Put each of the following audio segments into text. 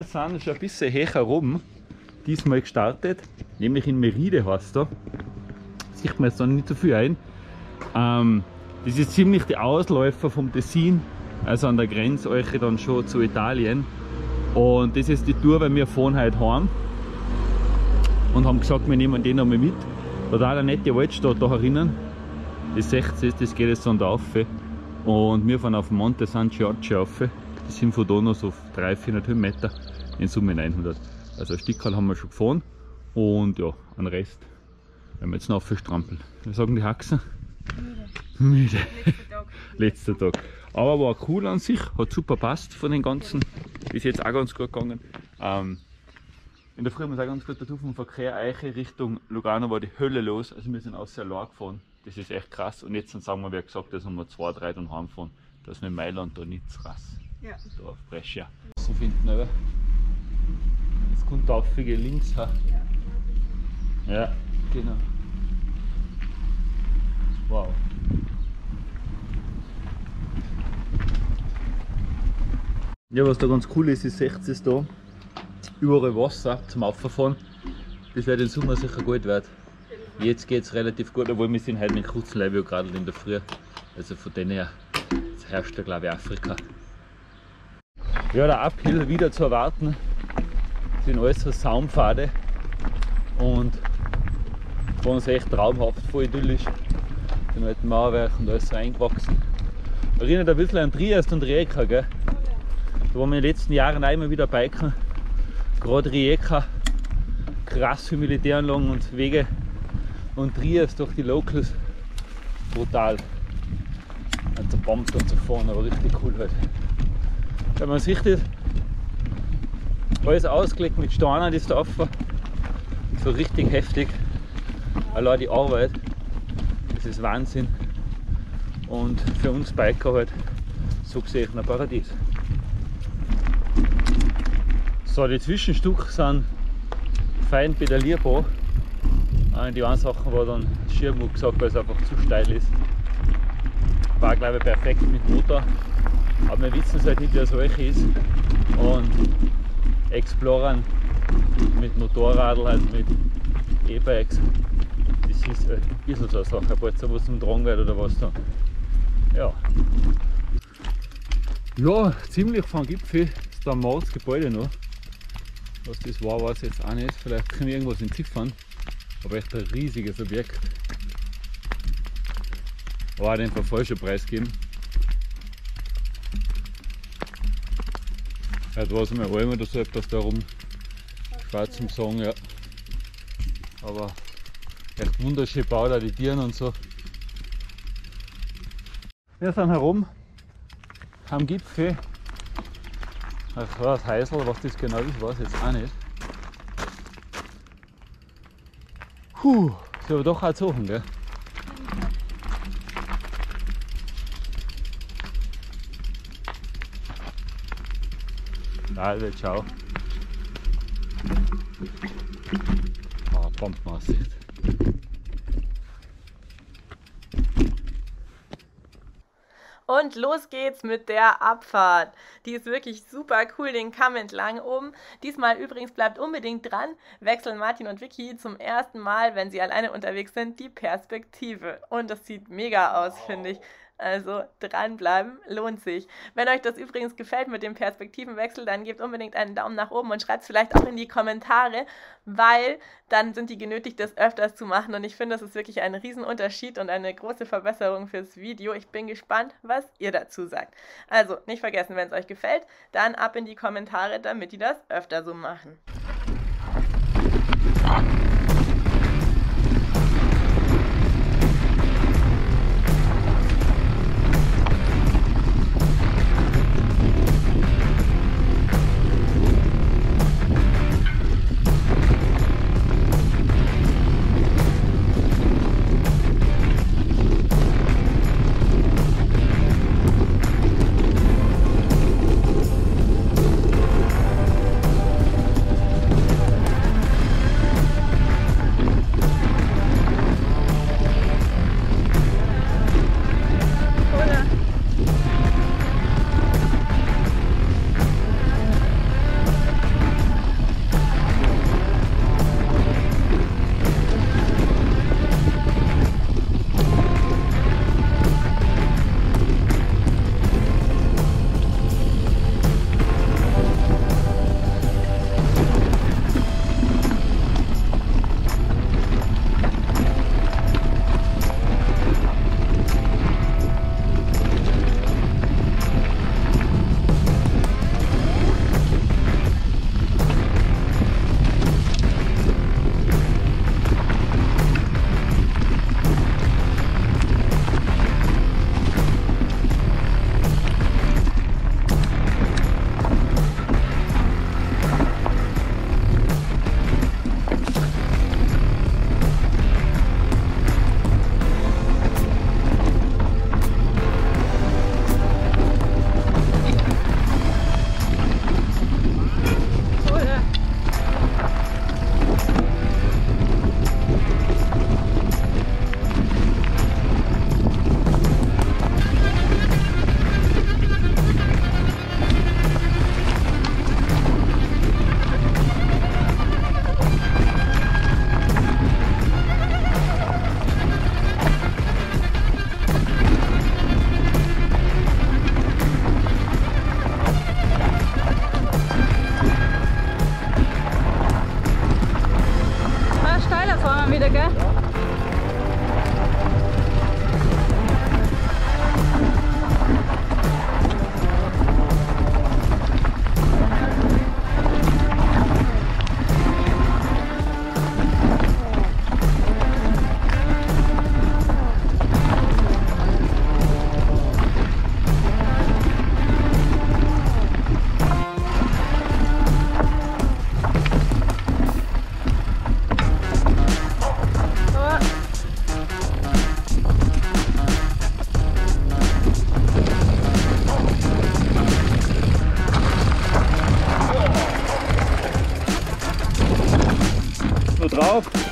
Wir sind schon ein bisschen höher herum, diesmal gestartet, nämlich in Meride heißt da. Sieht man jetzt noch nicht so viel ein. Ähm, das ist ziemlich die Ausläufer vom Tessin, also an der Grenze euch dann schon zu Italien. Und das ist die Tour, weil wir fahren heute heim und haben gesagt, wir nehmen den einmal mit. Total eine nette Waldstadt da herinnen. Das 16 das geht jetzt dann da rauf. Und wir fahren auf Monte San Giorgio rauf. Das sind von da noch so 300, 400 Höhenmeter, in Summe 900. Also ein Stück haben wir schon gefahren und ja, einen Rest werden wir jetzt noch strampeln. Wir sagen die Haxen? Müde. Müde. Letzter Tag. Letzter Tag. Aber war cool an sich, hat super passt von den ganzen. Ist jetzt auch ganz gut gegangen. Ähm, in der Früh muss auch ganz gut dazu vom Verkehr Eiche Richtung Lugano war die Hölle los. Also wir sind aus sehr lang gefahren. Das ist echt krass. Und jetzt sagen wir, wie gesagt, dass wir zwei, drei Stunden heimfahren. Dass wir in Mailand da nichts krass. Ja. Da auf Brescia. So finden wir. Es kommt auf links. Ha? Ja. genau. Wow. Ja, was da ganz cool ist, ist, seht es da, überall Wasser zum Auffahren. Das wird im Sommer sicher gut werden. Jetzt geht es relativ gut, obwohl wir sind heute mit kurzen Leibio gerade in der Früh. Also von denen her, herrscht da glaube ich Afrika. Ja, der Uphill wieder zu erwarten, sind alles so Saumpfade und war uns echt traumhaft, voll idyllisch. Den alten Mauerwerk und alles so eingewachsen. Erinnert ein bisschen an Triest und Rijeka, gell? Da waren wir in den letzten Jahren auch immer wieder biken. Gerade Rijeka, krass für Militäranlagen und Wege. Und Triest durch die Locals, brutal. Und zerbombt und so vorne, aber richtig cool halt. Wenn man sieht, das, alles ausgelegt mit Steinen, das da offen. So richtig heftig. Allein die Arbeit, das ist Wahnsinn. Und für uns Biker halt so gesehen ein Paradies. So, die Zwischenstücke sind fein pedalierbar. Die einen Sachen war dann Schirmmuck gesagt, weil es einfach zu steil ist. War glaube ich perfekt mit Motor. Aber wir wissen es halt nicht, wie es euch ist. Und Exploren mit Motorradl, also mit E-Bikes, das ist ein bisschen so eine Sache. Bald so was zum Tragen wird oder was da. Ja. Ja, ziemlich vom Gipfel ist da ein Mordsgebäude noch. Was das war, weiß ich jetzt auch nicht. Vielleicht können wir irgendwas entziffern. Aber echt ein riesiges Objekt. War den falschen Preis geben. Heute war es mir Alm oder so etwas darum. Schwarz zum Sagen, ja. Aber echt wunderschön baut auch die Tieren und so. Wir sind herum am Gipfel Ach, das Heisel, was das genau ist, weiß ich jetzt auch nicht. Puh, ist aber doch auch suchen, gell? Nein, ciao. Ah, Bombenmasse. Und los geht's mit der Abfahrt. Die ist wirklich super cool, den Kamm entlang oben. Diesmal übrigens bleibt unbedingt dran, wechseln Martin und Vicky zum ersten Mal, wenn sie alleine unterwegs sind, die Perspektive. Und das sieht mega aus, finde ich. Also dranbleiben lohnt sich. Wenn euch das übrigens gefällt mit dem Perspektivenwechsel, dann gebt unbedingt einen Daumen nach oben und schreibt es vielleicht auch in die Kommentare, weil dann sind die genötigt, das öfters zu machen. Und ich finde, das ist wirklich ein Riesenunterschied und eine große Verbesserung fürs Video. Ich bin gespannt, was ihr dazu sagt. Also nicht vergessen, wenn es euch gefällt, dann ab in die Kommentare, damit die das öfter so machen. up.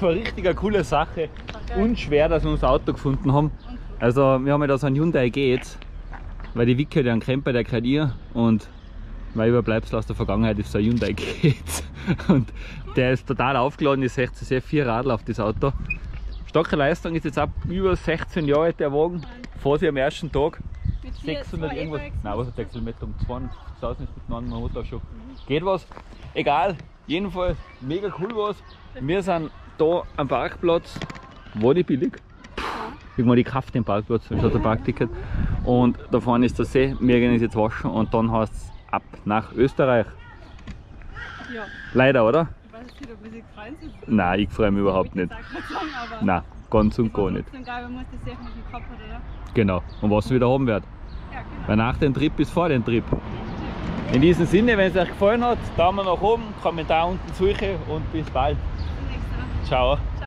War eine richtig coole Sache. Unschwer, dass wir uns Auto gefunden haben. Also wir haben ja da so einen Hyundai geht, weil die Wicke, der einen Camper, der gehört ihr und mein Überbleibsel aus der Vergangenheit ist so ein Hyundai geht. Und der ist total aufgeladen, ist 16 sehr vier Radl auf das Auto. Starke Leistung ist jetzt ab über 16 Jahre alt der Wagen. Vor sich am ersten Tag. Mit vier- 600 zwei irgendwas. Nein, was hat der Kilometer? Um 200.000 ist mit einem Motor schon. Geht was? Egal. Jedenfalls mega cool was. Wir sind da am Parkplatz. War die billig? Irgendwann die Kraft den Parkplatz, das hat ein Parkticket. Und da vorne ist der See. Wir gehen uns jetzt waschen und dann heißt es ab nach Österreich. Ja, Leider, oder? ich weiß nicht, ob wir sich freuen sind. Nein, ich freue mich überhaupt nicht. Nein, ganz und gar nicht. Geil, man muss das man gehabt hat, oder? Genau. Und was wir wieder haben wird. Ja, genau. Weil nach dem Trip ist vor dem Trip. In diesem Sinne, wenn es euch gefallen hat, Daumen nach oben, Kommentar unten suche und bis bald. Ciao.